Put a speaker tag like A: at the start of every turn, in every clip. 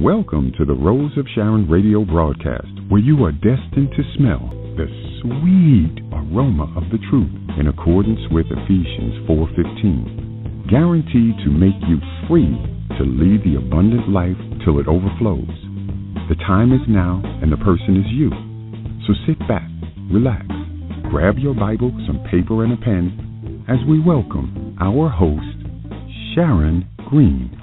A: Welcome to the Rose of Sharon radio broadcast, where you are destined to smell the sweet aroma of the truth in accordance with Ephesians 4:15, guaranteed to make you free to lead the abundant life till it overflows. The time is now and the person is you. So sit back, relax, grab your Bible, some paper and a pen as we welcome our host, Sharon Green.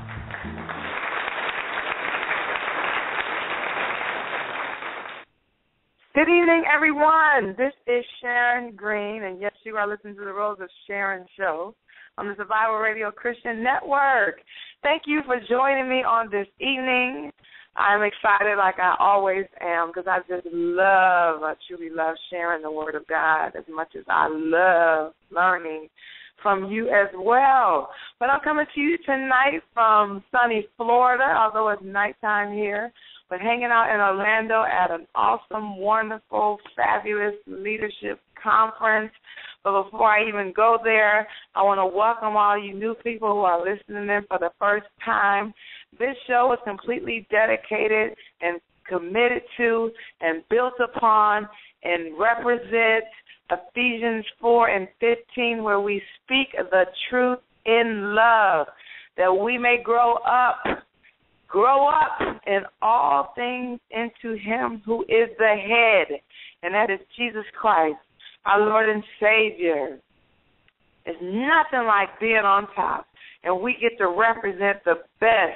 B: Good evening, everyone. This is Sharon Green, and yes, you are listening to the Rose of Sharon show on the Survival Radio Christian Network. Thank you for joining me on this evening. I'm excited, like I always am, because I just love, I truly love sharing the Word of God as much as I love learning from you as well. But I'm coming to you tonight from sunny Florida, although it's nighttime here but hanging out in Orlando at an awesome, wonderful, fabulous leadership conference. But before I even go there, I want to welcome all you new people who are listening in for the first time. This show is completely dedicated and committed to and built upon and represents Ephesians 4 and 15, where we speak the truth in love, that we may grow up Grow up in all things into Him who is the head, and that is Jesus Christ, our Lord and Savior. It's nothing like being on top, and we get to represent the best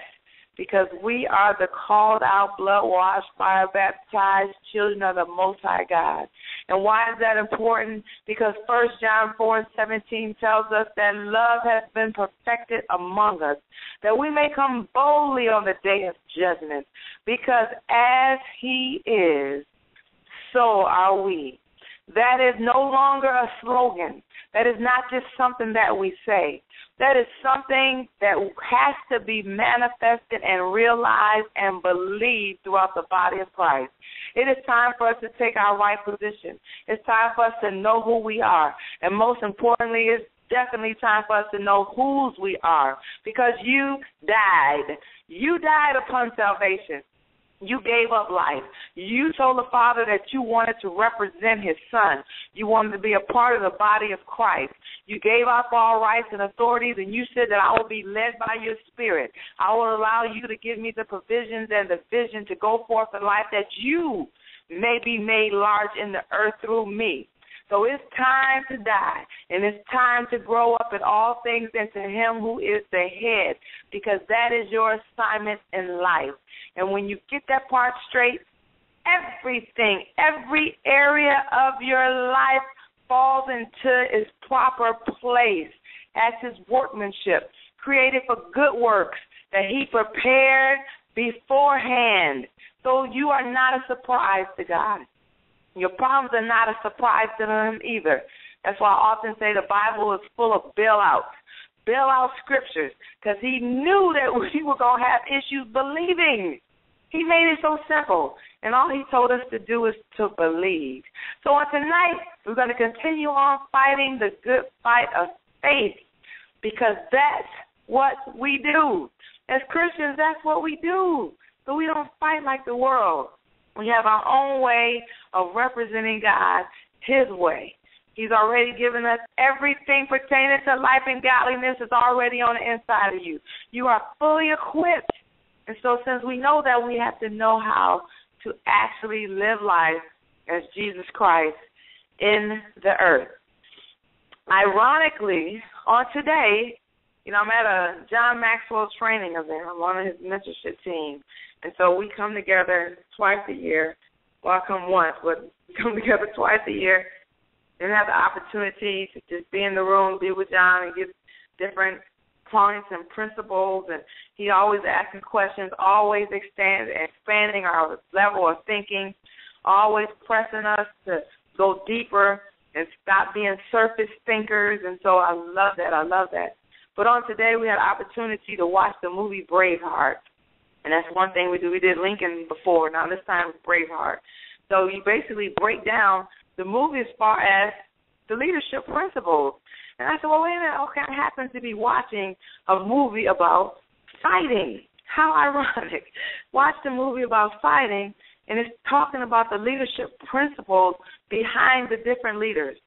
B: because we are the called out, blood washed, fire baptized children of the Most High God. And why is that important? Because First John 4 and 17 tells us that love has been perfected among us, that we may come boldly on the day of judgment. Because as He is, so are we. That is no longer a slogan. That is not just something that we say. That is something that has to be manifested and realized and believed throughout the body of Christ. It is time for us to take our right position. It's time for us to know who we are. And most importantly, it's definitely time for us to know whose we are because you died. You died upon salvation. You gave up life. You told the Father that you wanted to represent His Son. You wanted to be a part of the body of Christ. You gave up all rights and authorities, and you said that I will be led by your Spirit. I will allow you to give me the provisions and the vision to go forth in life that you may be made large in the earth through me. So it's time to die, and it's time to grow up in all things into Him who is the head, because that is your assignment in life. And when you get that part straight, everything, every area of your life falls into its proper place as His workmanship, created for good works that He prepared beforehand. So you are not a surprise to God. Your problems are not a surprise to him either. That's why I often say the Bible is full of bailouts, bailout scriptures, because he knew that we were going to have issues believing. He made it so simple. And all he told us to do is to believe. So on tonight, we're going to continue on fighting the good fight of faith because that's what we do. As Christians, that's what we do. So we don't fight like the world. We have our own way of representing God His way. He's already given us everything pertaining to life and godliness is already on the inside of you. You are fully equipped. And so since we know that we have to know how to actually live life as Jesus Christ in the earth. Ironically, on today, you know, I'm at a John Maxwell training event. I'm on his mentorship team. And so we come together twice a year. Well, I come once, but we come together twice a year and have the opportunity to just be in the room, be with John, and give different points and principles. And he always asking questions, always expand, expanding our level of thinking, always pressing us to go deeper and stop being surface thinkers. And so I love that. I love that. But on today, we had an opportunity to watch the movie Braveheart. And that's one thing we do. We did Lincoln before. Now this time it's Braveheart. So you basically break down the movie as far as the leadership principles. And I said, well, wait a minute. Okay, I happen to be watching a movie about fighting. How ironic. Watch the movie about fighting, and it's talking about the leadership principles behind the different leaders.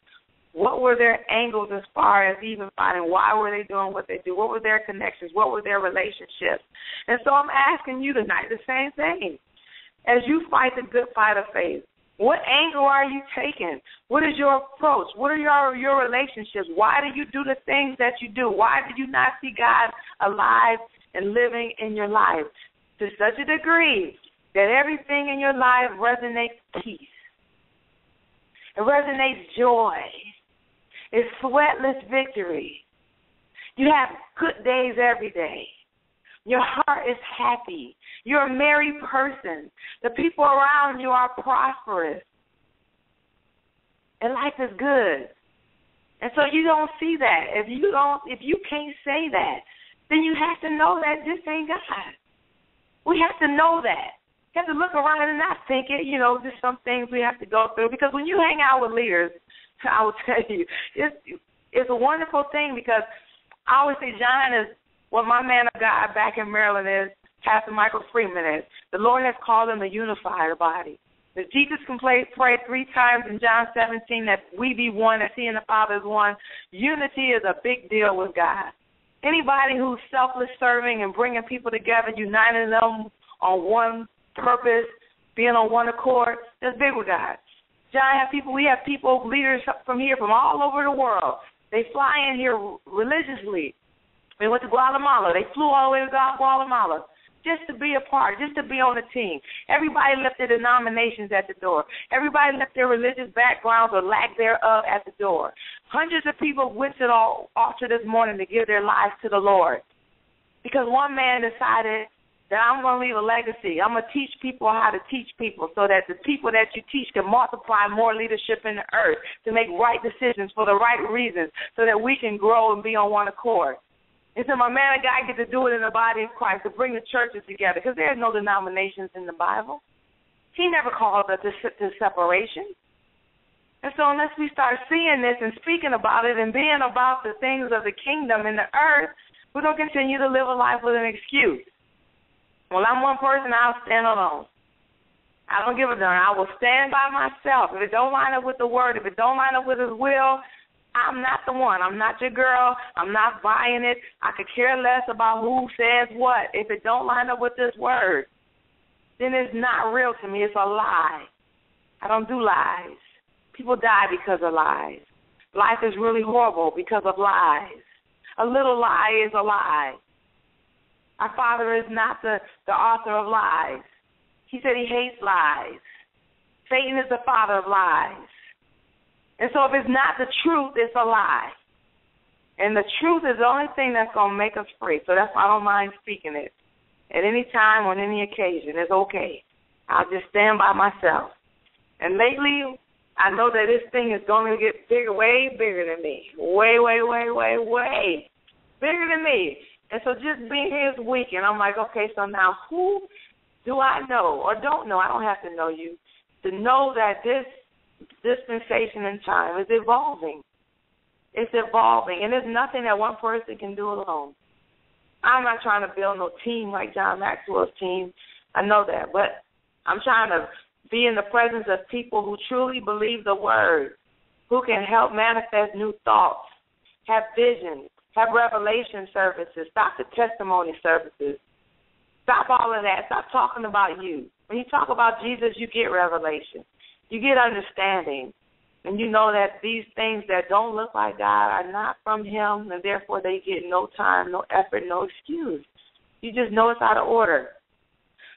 B: What were their angles as far as even fighting? Why were they doing what they do? What were their connections? What were their relationships? And so I'm asking you tonight the same thing. As you fight the good fight of faith, what angle are you taking? What is your approach? What are your your relationships? Why do you do the things that you do? Why do you not see God alive and living in your life to such a degree that everything in your life resonates peace? It resonates joy. It's sweatless victory. You have good days every day. Your heart is happy. You're a merry person. The people around you are prosperous. And life is good. And so you don't see that. If you don't if you can't say that, then you have to know that this ain't God. We have to know that. You have to look around and not think it, you know, there's some things we have to go through because when you hang out with leaders, I will tell you, it's it's a wonderful thing because I always say John is what my man of God back in Maryland is, Pastor Michael Freeman is. The Lord has called him the unifier body. That Jesus can play, pray three times in John 17 that we be one, as He and the Father is one. Unity is a big deal with God. Anybody who's selfless serving and bringing people together, uniting them on one purpose, being on one accord, that's big with God. John have people. We have people, leaders from here, from all over the world. They fly in here religiously. They went to Guatemala. They flew all the way to Guatemala just to be a part, just to be on the team. Everybody left their denominations at the door. Everybody left their religious backgrounds or lack thereof at the door. Hundreds of people went to the altar this morning to give their lives to the Lord because one man decided that I'm going to leave a legacy. I'm going to teach people how to teach people so that the people that you teach can multiply more leadership in the earth to make right decisions for the right reasons so that we can grow and be on one accord. And so my man and God get to do it in the body of Christ to bring the churches together because there's no denominations in the Bible. He never called us to, to separation. And so unless we start seeing this and speaking about it and being about the things of the kingdom and the earth, we're going to continue to live a life with an excuse. Well, I'm one person, I'll stand alone. I don't give a darn. I will stand by myself. If it don't line up with the word, if it don't line up with his will, I'm not the one. I'm not your girl. I'm not buying it. I could care less about who says what. If it don't line up with this word, then it's not real to me. It's a lie. I don't do lies. People die because of lies. Life is really horrible because of lies. A little lie is a lie. Our Father is not the, the author of lies. He said he hates lies. Satan is the father of lies. And so if it's not the truth, it's a lie. And the truth is the only thing that's going to make us free. So that's why I don't mind speaking it. At any time, on any occasion, it's okay. I'll just stand by myself. And lately, I know that this thing is going to get bigger, way bigger than me. Way, way, way, way, way bigger than me. And so just being here this weekend, I'm like, okay, so now who do I know or don't know? I don't have to know you to know that this dispensation in time is evolving. It's evolving, and there's nothing that one person can do alone. I'm not trying to build no team like John Maxwell's team. I know that, but I'm trying to be in the presence of people who truly believe the word, who can help manifest new thoughts, have visions, have revelation services, stop the testimony services. Stop all of that. Stop talking about you. When you talk about Jesus, you get revelation you get understanding and you know that these things that don't look like God are not from Him, and therefore they get no time, no effort, no excuse. You just know it's out of order.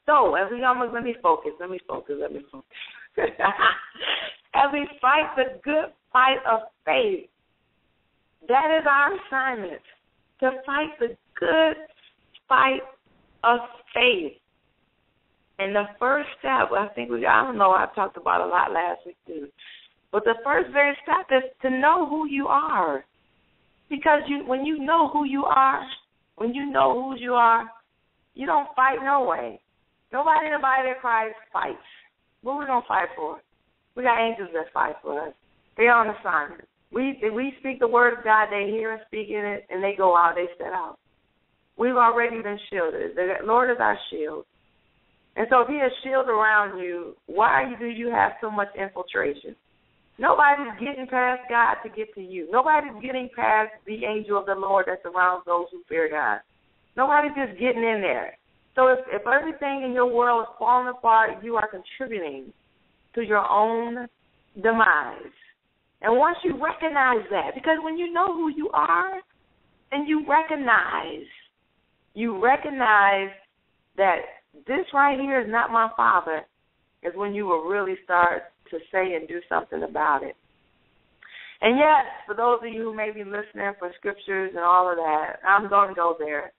B: So, as we almost let me focus, let me focus, let me focus. as we fight the good fight of faith, that is our assignment to fight the good fight of faith. And the first step, I think we, I don't know, I talked about a lot last week too, but the first very step is to know who you are. Because you, when you know who you are, when you know who you are, you don't fight no way. Nobody in the body of Christ fights. What we gonna fight for? We got angels that fight for us. They're on assignment. We we speak the word of God, they hear us speaking it, and they go out, they set out. We've already been shielded. The Lord is our shield. And so if he has shield around you, why do you have so much infiltration? Nobody's getting past God to get to you. Nobody's getting past the angel of the Lord that surrounds those who fear God. Nobody's just getting in there. So if, if everything in your world is falling apart, you are contributing to your own demise. And once you recognize that, because when you know who you are and you recognize, you recognize that this right here is not my father, is when you will really start to say and do something about it. And yes, for those of you who may be listening for scriptures and all of that, I'm going to go there.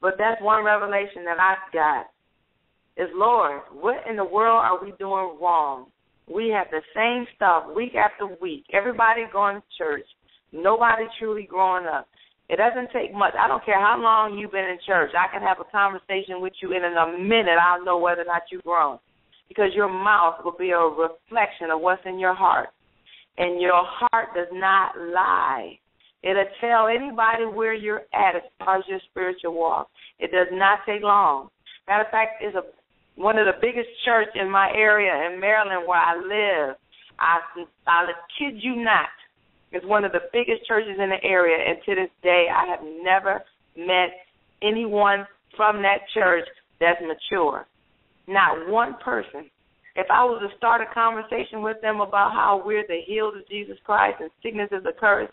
B: But that's one revelation that I've got is Lord, what in the world are we doing wrong? We have the same stuff week after week. Everybody going to church. Nobody truly growing up. It doesn't take much. I don't care how long you've been in church. I can have a conversation with you, and in a minute, I'll know whether or not you've grown. Because your mouth will be a reflection of what's in your heart. And your heart does not lie. It'll tell anybody where you're at as far as your spiritual walk. It does not take long. Matter of fact, it's a one of the biggest church in my area in Maryland where I live. I I kid you not, it's one of the biggest churches in the area, and to this day, I have never met anyone from that church that's mature. Not one person. If I was to start a conversation with them about how we're the healed of Jesus Christ and sickness is a curse,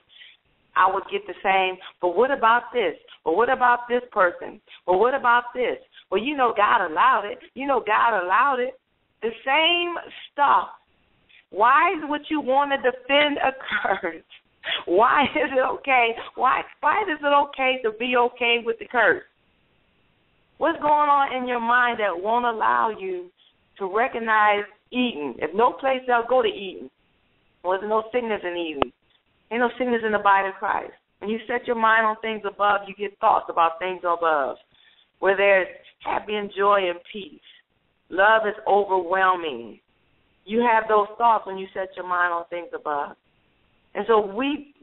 B: I would get the same. But what about this? But what about this person? But what about this? Well, you know God allowed it. You know God allowed it. The same stuff. Why would you want to defend a curse? Why is it okay? Why why is it okay to be okay with the curse? What's going on in your mind that won't allow you to recognize Eden? If no place else, go to Eden. Well, there's no sickness in Eden. Ain't no sickness in the body of Christ. When you set your mind on things above, you get thoughts about things above, where there's happy and joy and peace. Love is overwhelming. You have those thoughts when you set your mind on things above. And so we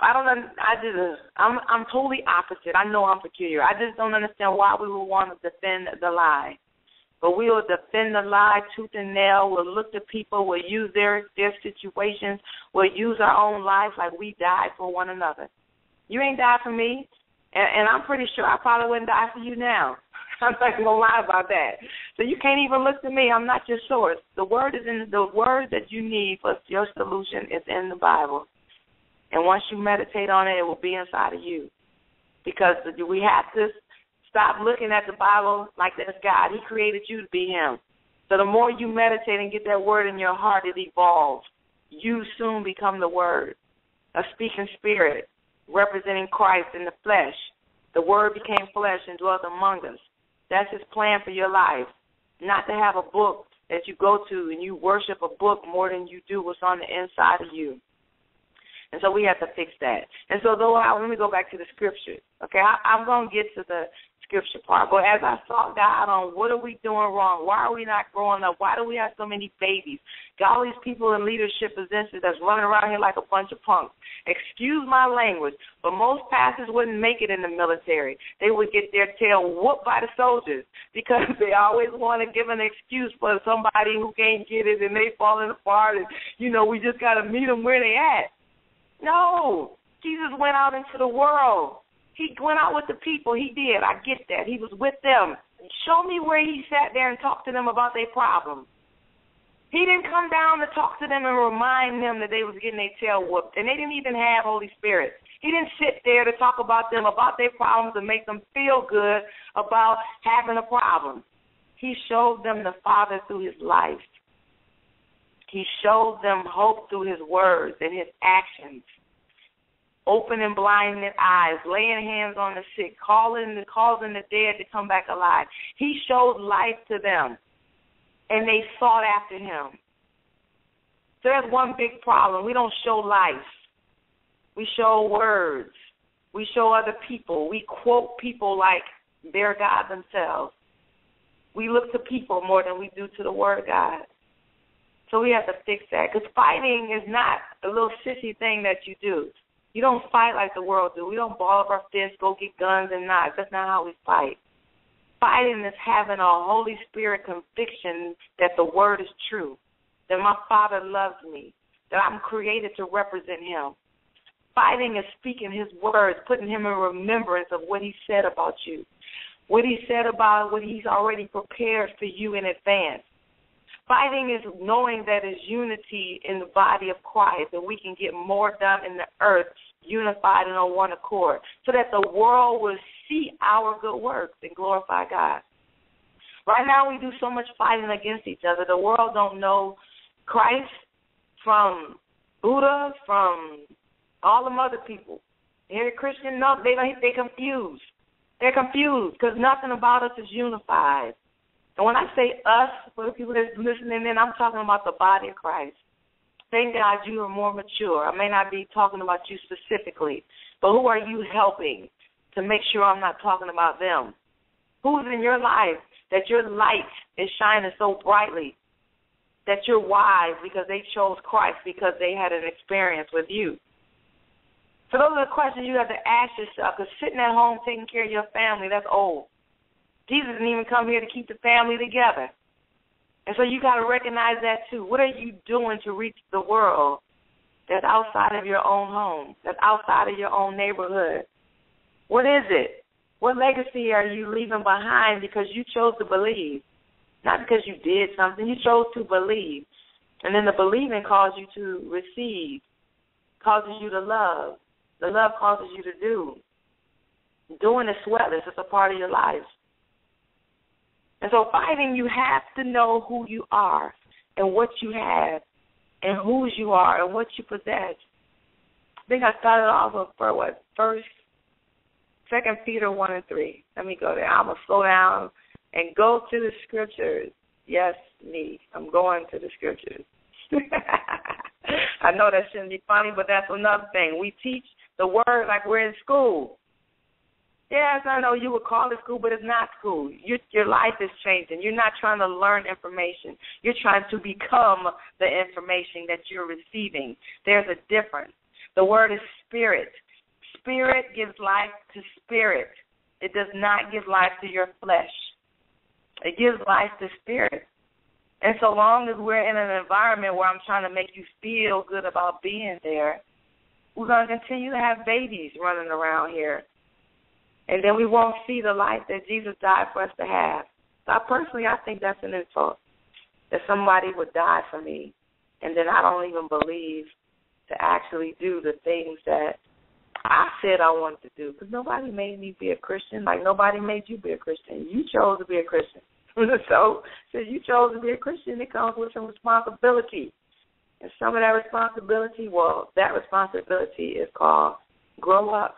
B: I don't I just I'm I'm totally opposite. I know I'm peculiar. I just don't understand why we would want to defend the lie. But we will defend the lie tooth and nail. We'll look to people. We'll use their their situations. We'll use our own lives like we died for one another. You ain't died for me, and, and I'm pretty sure I probably wouldn't die for you now. I'm not gonna lie about that. So you can't even look to me. I'm not your source. The word is in the word that you need for your solution is in the Bible. And once you meditate on it, it will be inside of you. Because we have to stop looking at the Bible like that's God. He created you to be Him. So the more you meditate and get that word in your heart, it evolves. You soon become the Word, a speaking spirit representing Christ in the flesh. The Word became flesh and dwelt among us. That's His plan for your life. Not to have a book that you go to and you worship a book more than you do what's on the inside of you. And so we have to fix that. And so though I, let me go back to the scriptures. Okay, I, I'm going to get to the scripture part. But as I sought God on what are we doing wrong? Why are we not growing up? Why do we have so many babies? Got all these people in leadership positions that's running around here like a bunch of punks. Excuse my language, but most pastors wouldn't make it in the military. They would get their tail whooped by the soldiers because they always want to give an excuse for somebody who can't get it and they falling apart and you know we just got to meet them where they at. No, Jesus went out into the world. He went out with the people. He did. I get that. He was with them. Show me where he sat there and talked to them about their problems. He didn't come down to talk to them and remind them that they was getting their tail whooped, and they didn't even have Holy Spirit. He didn't sit there to talk about them about their problems and make them feel good about having a problem. He showed them the Father through his life. He showed them hope through his words and his actions. Opening blinded eyes, laying hands on the sick, calling the causing the dead to come back alive. He showed life to them. And they sought after him. So there's one big problem. We don't show life. We show words. We show other people. We quote people like they're God themselves. We look to people more than we do to the Word of God. So we have to fix that because fighting is not a little sissy thing that you do. You don't fight like the world do. We don't ball up our fists, go get guns and knives. That's not how we fight. Fighting is having a Holy Spirit conviction that the word is true, that my Father loves me, that I'm created to represent Him. Fighting is speaking His words, putting Him in remembrance of what He said about you, what He said about what He's already prepared for you in advance. Fighting is knowing that is unity in the body of Christ, that we can get more done in the earth unified and on one accord, so that the world will see our good works and glorify God. Right now, we do so much fighting against each other. The world don't know Christ from Buddha, from all them other people. They're Christian, no, they. They confused. They're confused because nothing about us is unified. And when I say us, for the people that's listening in, I'm talking about the body of Christ. Thank God you are more mature. I may not be talking about you specifically, but who are you helping to make sure I'm not talking about them? Who's in your life that your light is shining so brightly that you're wise because they chose Christ because they had an experience with you? So those are the questions you have to ask yourself. Because sitting at home taking care of your family, that's old. Jesus didn't even come here to keep the family together. And so you got to recognize that too. What are you doing to reach the world that's outside of your own home, that's outside of your own neighborhood? What is it? What legacy are you leaving behind because you chose to believe? Not because you did something, you chose to believe. And then the believing calls you to receive, causes you to love. The love causes you to do. Doing is sweatless, it's a part of your life. And so fighting, you have to know who you are and what you have and whose you are and what you possess. I think I started off with for what first, Second Peter one and three. Let me go there. I'm gonna slow down and go to the scriptures. Yes, me. I'm going to the scriptures. I know that shouldn't be funny, but that's another thing. We teach the word like we're in school. Yes, I know you would call it school, but it's not school. Your your life is changing. You're not trying to learn information. You're trying to become the information that you're receiving. There's a difference. The word is spirit. Spirit gives life to spirit. It does not give life to your flesh. It gives life to spirit. And so long as we're in an environment where I'm trying to make you feel good about being there, we're going to continue to have babies running around here and then we won't see the life that Jesus died for us to have. So I personally, I think that's an insult that somebody would die for me, and then I don't even believe to actually do the things that I said I wanted to do. Because nobody made me be a Christian. Like nobody made you be a Christian. You chose to be a Christian. so since you chose to be a Christian, it comes with some responsibility. And some of that responsibility, well, that responsibility is called grow up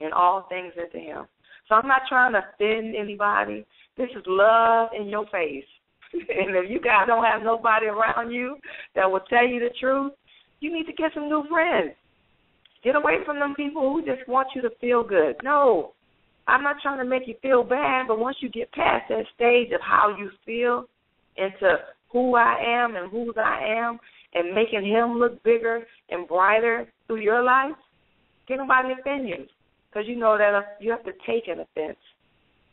B: and all things into him. So I'm not trying to offend anybody. This is love in your face. and if you guys don't have nobody around you that will tell you the truth, you need to get some new friends. Get away from them people who just want you to feel good. No, I'm not trying to make you feel bad, but once you get past that stage of how you feel into who I am and whose I am and making him look bigger and brighter through your life, get nobody offend you because you know that uh, you have to take an offense.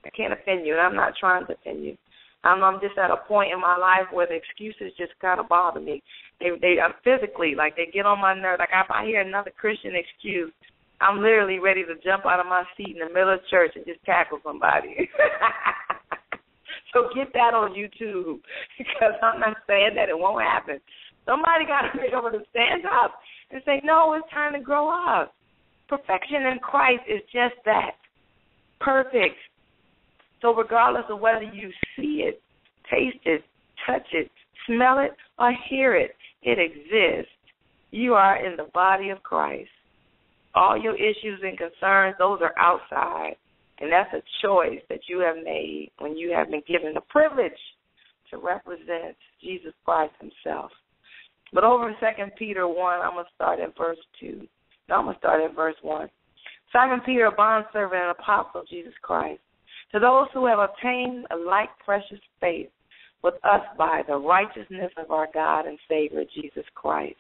B: I can't offend you, and I'm not trying to offend you. I'm, I'm just at a point in my life where the excuses just kind of bother me. They, they, I'm physically like they get on my nerves. Like if I hear another Christian excuse, I'm literally ready to jump out of my seat in the middle of church and just tackle somebody. so get that on YouTube because I'm not saying that it won't happen. Somebody got to be able to stand up and say, "No, it's time to grow up." Perfection in Christ is just that perfect. So, regardless of whether you see it, taste it, touch it, smell it, or hear it, it exists. You are in the body of Christ. All your issues and concerns, those are outside. And that's a choice that you have made when you have been given the privilege to represent Jesus Christ himself. But over in Second Peter 1, I'm going to start at verse 2. I'm going to start at verse 1. Simon Peter, a bondservant and apostle of Jesus Christ, to those who have obtained a like precious faith with us by the righteousness of our God and Savior Jesus Christ.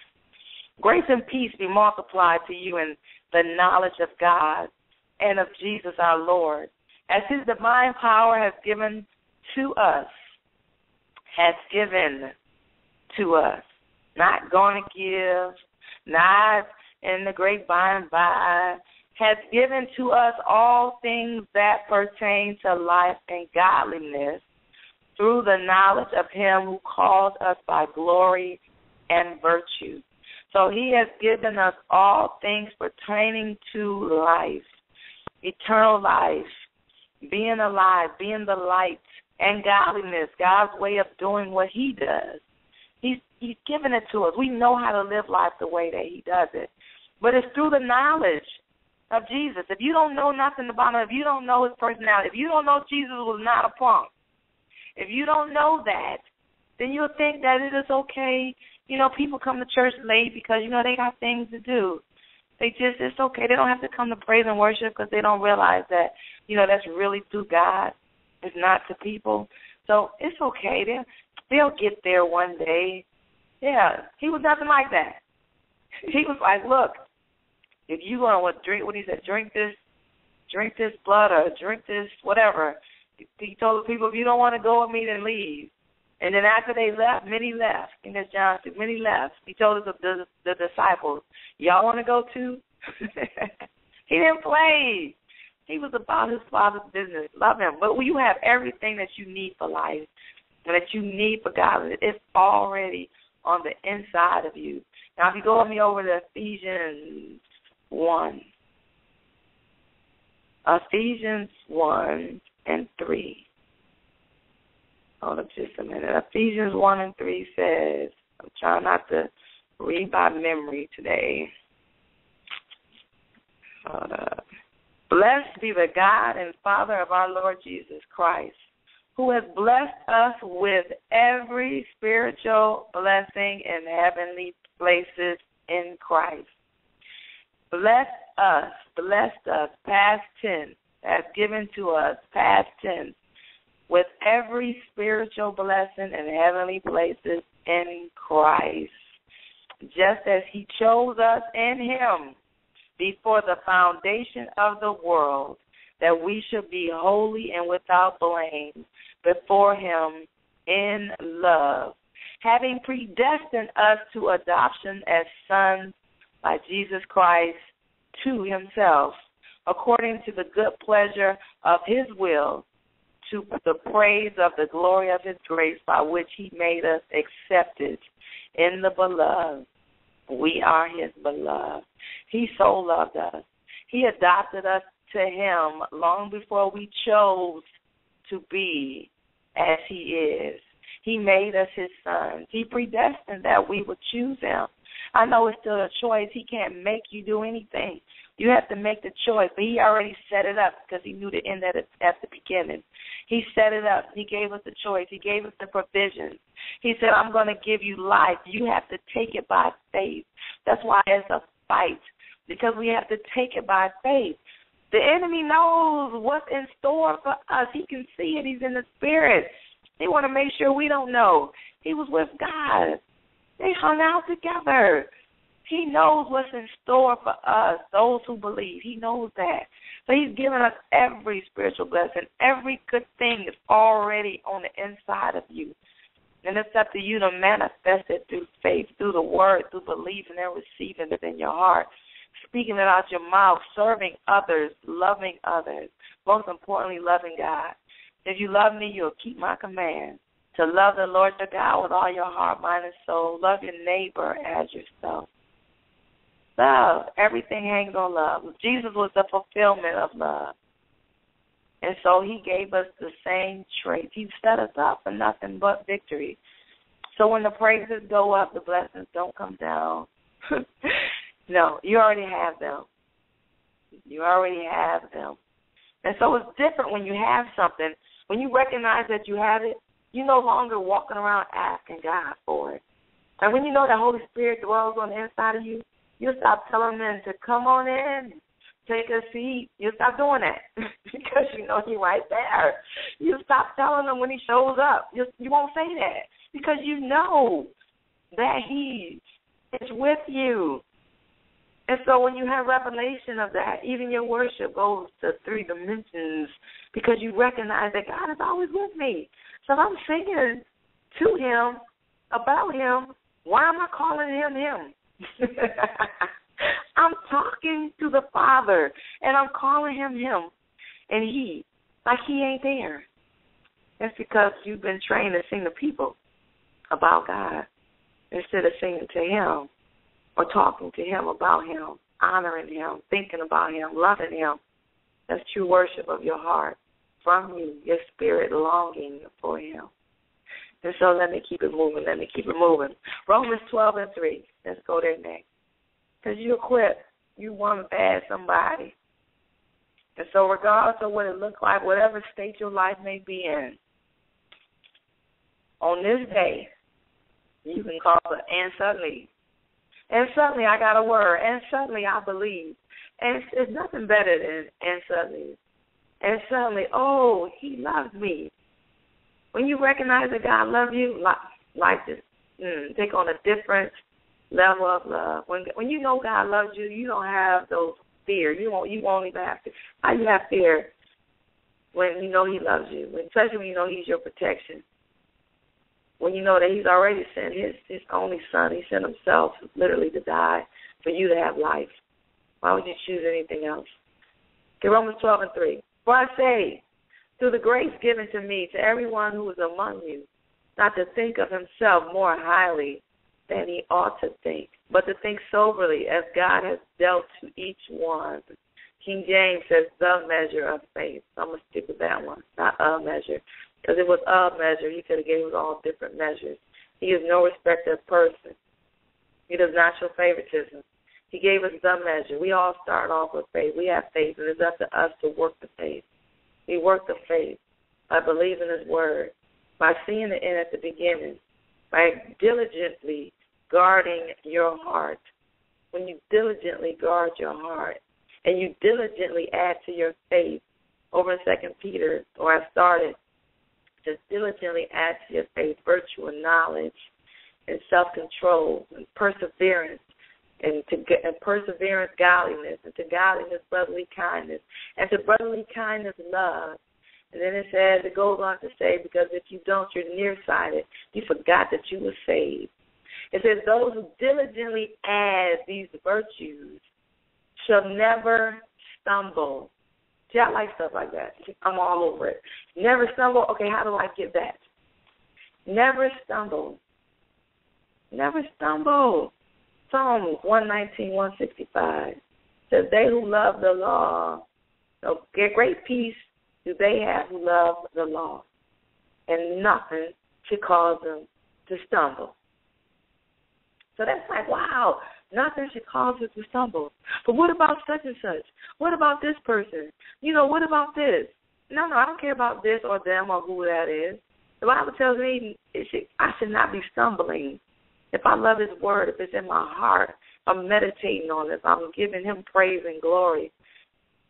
B: Grace and peace be multiplied to you in the knowledge of God and of Jesus our Lord, as his divine power has given to us, has given to us. Not going to give, not in the and by, has given to us all things that pertain to life and godliness through the knowledge of him who called us by glory and virtue. So he has given us all things pertaining to life, eternal life, being alive, being the light, and godliness, God's way of doing what he does. He's he's given it to us. We know how to live life the way that he does it. But it's through the knowledge of Jesus. If you don't know nothing about him, if you don't know his personality, if you don't know Jesus was not a punk, if you don't know that, then you'll think that it is okay. You know, people come to church late because you know they got things to do. They just it's okay. They don't have to come to praise and worship because they don't realize that you know that's really through God. It's not to people. So it's okay. They'll they'll get there one day. Yeah, he was nothing like that. He was like, look, if you want to drink, what he said, drink this, drink this blood or drink this whatever. He told the people, if you don't want to go with me, then leave. And then after they left, many left. Think that's John. Many left. He told the, the, the disciples, y'all want to go too? he didn't play. He was about his father's business. Love him. But you have everything that you need for life and that you need for God. It's already on the inside of you. Now, if you go with me over to Ephesians 1. Ephesians 1 and 3. Hold up just a minute. Ephesians 1 and 3 says, I'm trying not to read by memory today. Hold up. Blessed be the God and Father of our Lord Jesus Christ, who has blessed us with every spiritual blessing in heavenly places in Christ blessed us, blessed us, past tense, has given to us, past tense, with every spiritual blessing in heavenly places in Christ, just as He chose us in Him before the foundation of the world, that we should be holy and without blame before Him in love, having predestined us to adoption as sons by Jesus Christ to himself, according to the good pleasure of his will, to the praise of the glory of his grace by which he made us accepted in the beloved. We are his beloved. He so loved us. He adopted us to him long before we chose to be as he is. He made us his sons. He predestined that we would choose him. I know it's still a choice. He can't make you do anything. You have to make the choice. But he already set it up because he knew the end at, at the beginning. He set it up. He gave us the choice. He gave us the provision. He said, I'm going to give you life. You have to take it by faith. That's why it's a fight because we have to take it by faith. The enemy knows what's in store for us. He can see it. He's in the spirit. He want to make sure we don't know. He was with God. They hung out together. He knows what's in store for us, those who believe. He knows that. So he's given us every spiritual blessing. Every good thing is already on the inside of you. And it's up to you to manifest it through faith, through the word, through believing and receiving it in your heart, speaking it out your mouth, serving others, loving others, most importantly, loving God. If you love me, you'll keep my command to love the Lord your God with all your heart, mind, and soul. Love your neighbor as yourself. Love. Everything hangs on love. Jesus was the fulfillment of love. And so he gave us the same traits. He set us up for nothing but victory. So when the praises go up, the blessings don't come down. no, you already have them. You already have them. And so it's different when you have something. When you recognize that you have it, you're no longer walking around asking God for it. And when you know the Holy Spirit dwells on the inside of you, you stop telling men to come on in, take a seat. You stop doing that because you know he's right there. You stop telling them when he shows up. You you won't say that because you know that he is with you. And so when you have revelation of that, even your worship goes to three dimensions because you recognize that God is always with me. So if I'm singing to him, about him, why am I calling him him? I'm talking to the Father and I'm calling him him and he, like he ain't there. That's because you've been trained to sing to people about God instead of singing to him or talking to him about him, honoring him, thinking about him, loving him. That's true worship of your heart from you, your spirit longing for him. And so let me keep it moving. Let me keep it moving. Romans 12 and 3. Let's go there next. Because you're equipped. You want to bad somebody. And so regardless of what it looks like, whatever state your life may be in, on this day, you can call it, and suddenly, and suddenly I got a word, and suddenly I believe. And it's, it's nothing better than, and suddenly. And suddenly, oh, he loves me. When you recognize that God loves you, life just mm, take on a different level of love. When when you know God loves you, you don't have those fear. You won't you won't even have to. How you have fear when you know He loves you, especially when you know He's your protection when you know that he's already sent his his only son, he sent himself literally to die for you to have life. Why would you choose anything else? Okay, Romans twelve and three. For I say, through the grace given to me, to everyone who is among you, not to think of himself more highly than he ought to think, but to think soberly as God has dealt to each one. King James says the measure of faith. So I'm gonna stick with that one, not a measure. Because it was a measure. He could have gave us all different measures. He is no respecter of person. He does not show favoritism. He gave us the measure. We all start off with faith. We have faith, and it's up to us to work the faith. We work the faith by believing His word, by seeing the end at the beginning, by diligently guarding your heart. When you diligently guard your heart and you diligently add to your faith, over in Second Peter, or I started just diligently add to your faith virtue and knowledge and self control and perseverance and to and perseverance godliness and to godliness brotherly kindness and to brotherly kindness love. And then it says it goes on to say because if you don't you're nearsighted. You forgot that you were saved. It says those who diligently add these virtues shall never stumble See, I like stuff like that. I'm all over it. Never stumble. Okay, how do I get that? Never stumble. Never stumble. Psalm 119, 165 says, They who love the law, so get great peace do they have who love the law, and nothing should cause them to stumble. So that's like, wow, Nothing should cause us to stumble. But what about such and such? What about this person? You know, what about this? No, no, I don't care about this or them or who that is. The Bible tells me it should, I should not be stumbling. If I love His Word, if it's in my heart, I'm meditating on it, I'm giving Him praise and glory.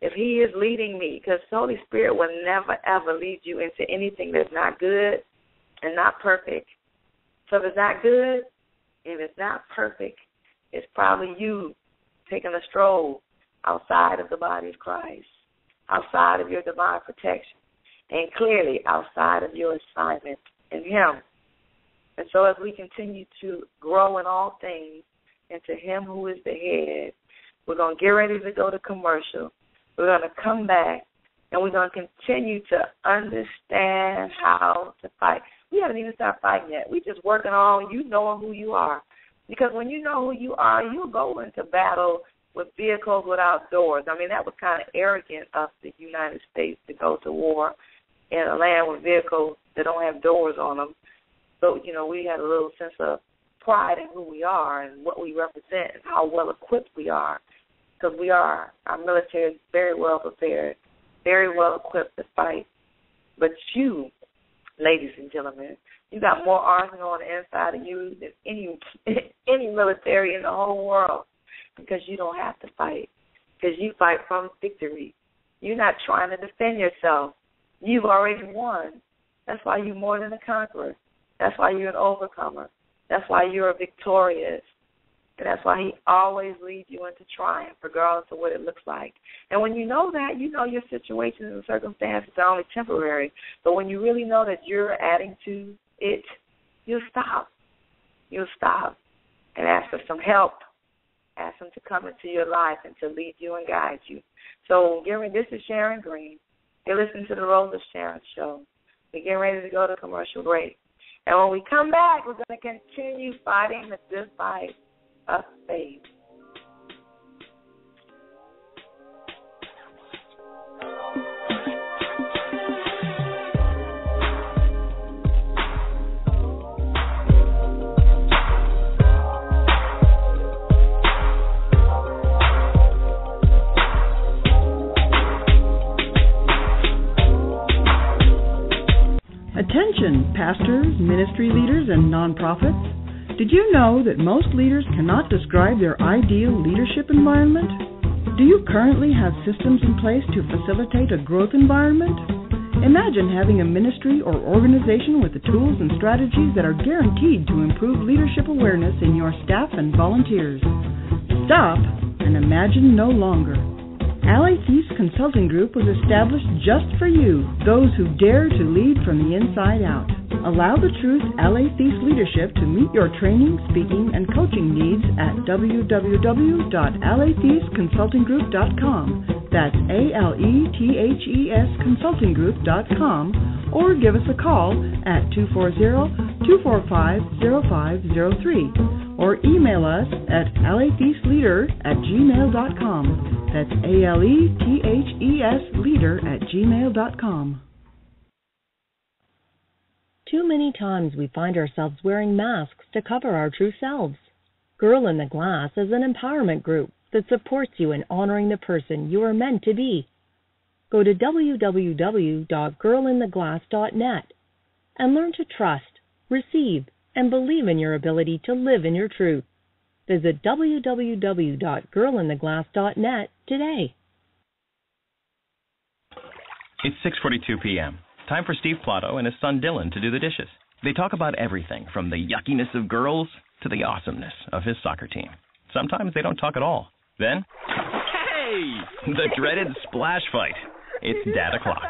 B: If He is leading me, because the Holy Spirit will never ever lead you into anything that's not good and not perfect. So if it's not good, if it's not perfect, it's probably you taking a stroll outside of the body of Christ, outside of your divine protection, and clearly outside of your assignment in Him. And so, as we continue to grow in all things into Him who is the head, we're going to get ready to go to commercial. We're going to come back and we're going to continue to understand how to fight. We haven't even started fighting yet. We're just working on you knowing who you are. Because when you know who you are, you'll go into battle with vehicles without doors. I mean, that was kind of arrogant of the United States to go to war in a land with vehicles that don't have doors on them. So, you know, we had a little sense of pride in who we are and what we represent and how well equipped we are. Because we are. Our military is very well prepared, very well equipped to fight. But you, ladies and gentlemen, you got more arsenal on the inside of you than any any military in the whole world because you don't have to fight because you fight from victory. You're not trying to defend yourself. You've already won. That's why you're more than a conqueror. That's why you're an overcomer. That's why you're victorious. And that's why he always leads you into triumph, regardless of what it looks like. And when you know that, you know your situations and circumstances are only temporary. But when you really know that you're adding to it, you'll stop. You'll stop and ask for some help. Ask them to come into your life and to lead you and guide you. So, Gary, this is Sharon Green. You're listening to the of Sharon show. We're getting ready to go to commercial break. And when we come back, we're going to continue fighting the good fight of faith.
C: Attention, pastors, ministry leaders, and nonprofits. Did you know that most leaders cannot describe their ideal leadership environment? Do you currently have systems in place to facilitate a growth environment? Imagine having a ministry or organization with the tools and strategies that are guaranteed to improve leadership awareness in your staff and volunteers. Stop and imagine no longer. Alley Thiefs Consulting Group was established just for you, those who dare to lead from the inside out. Allow the Truth LA Thiefs leadership to meet your training, speaking, and coaching needs at www.alleithiefsconsultinggroup.com. That's A L E T H E S consultinggroup.com or give us a call at 240-245-0503 or email us at alleithiefsleader at gmail.com. That's A L E T H E S leader at gmail.com.
D: Too many times we find ourselves wearing masks to cover our true selves. Girl in the Glass is an empowerment group that supports you in honoring the person you are meant to be. Go to www.girlintheglass.net and learn to trust, receive, and believe in your ability to live in your truth. Visit www.girlintheglass.net today.
E: It's 6:42 p.m. Time for Steve Plato and his son Dylan to do the dishes. They talk about everything from the yuckiness of girls to the awesomeness of his soccer team. Sometimes they don't talk at all. Then, hey, the dreaded splash fight. It's dad o'clock,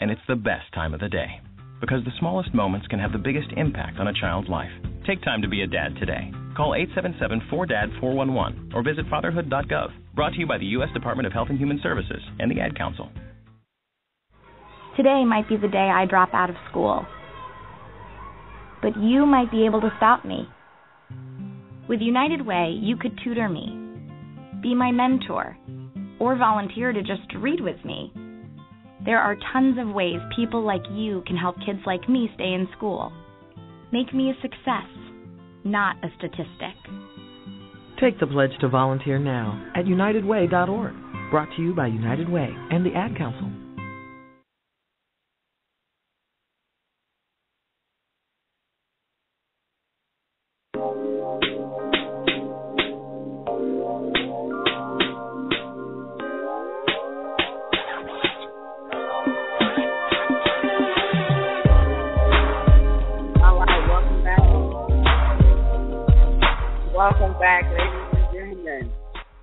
E: and it's the best time of the day because the smallest moments can have the biggest impact on a child's life. Take time to be a dad today. Call 877-4DAD-411 or visit fatherhood.gov. Brought to you by the U.S. Department of Health and Human Services and the Ad Council.
F: Today might be the day I drop out of school. But you might be able to stop me. With United Way, you could tutor me, be my mentor, or volunteer to just read with me. There are tons of ways people like you can help kids like me stay in school. Make me a success, not a statistic.
G: Take the pledge to volunteer now at unitedway.org. Brought to you by United Way and the Ad Council.
B: Welcome back, ladies and gentlemen.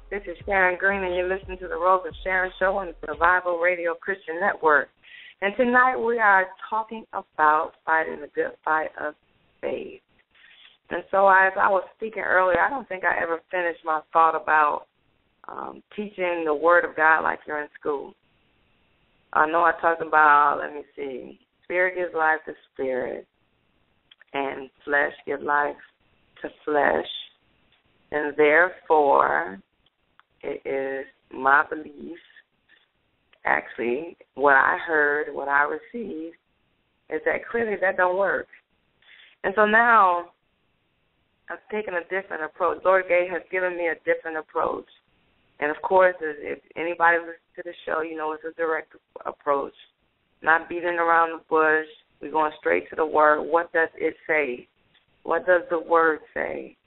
B: This is Sharon Green, and you're listening to the Rose of Sharon show on the Survival Radio Christian Network. And tonight we are talking about fighting the good fight of faith. And so, as I was speaking earlier, I don't think I ever finished my thought about um, teaching the Word of God like you're in school. I know I talked about, let me see, spirit gives life to spirit, and flesh gives life to flesh. And therefore, it is my belief, actually, what I heard, what I received, is that clearly that don't work. And so now I've taken a different approach. Lord Gay has given me a different approach. And of course, if anybody listens to the show, you know it's a direct approach, not beating around the bush. We're going straight to the word. What does it say? What does the word say?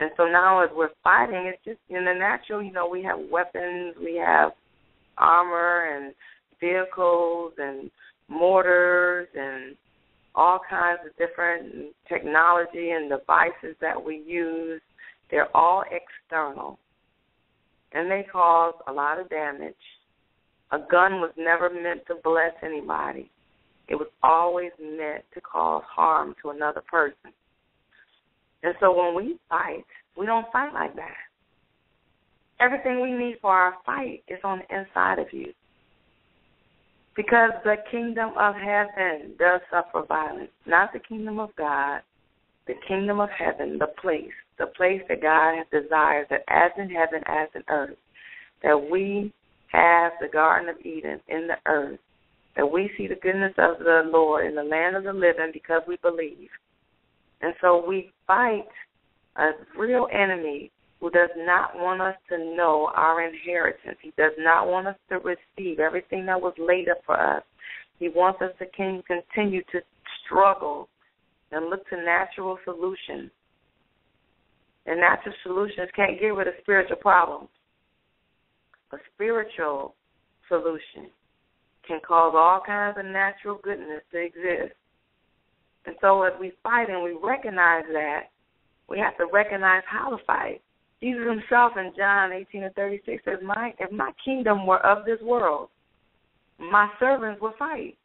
B: And so now, as we're fighting, it's just in the natural. You know, we have weapons, we have armor and vehicles and mortars and all kinds of different technology and devices that we use They're all external, and they cause a lot of damage. A gun was never meant to bless anybody. It was always meant to cause harm to another person. And so when we fight, we don't fight like that. Everything we need for our fight is on the inside of you. Because the kingdom of heaven does suffer violence, not the kingdom of God, the kingdom of heaven, the place, the place that God desires that as in heaven, as in earth, that we have the Garden of Eden in the earth, that we see the goodness of the Lord in the land of the living because we believe. And so we fight a real enemy who does not want us to know our inheritance. He does not want us to receive everything that was laid up for us. He wants us to continue to struggle and look to natural solutions. And natural solutions can't get rid of spiritual problems. A spiritual solution can cause all kinds of natural goodness to exist. And so as we fight and we recognize that, we have to recognize how to fight. Jesus himself in John 18 and 36 says, my, If my kingdom were of this world, my servants would fight.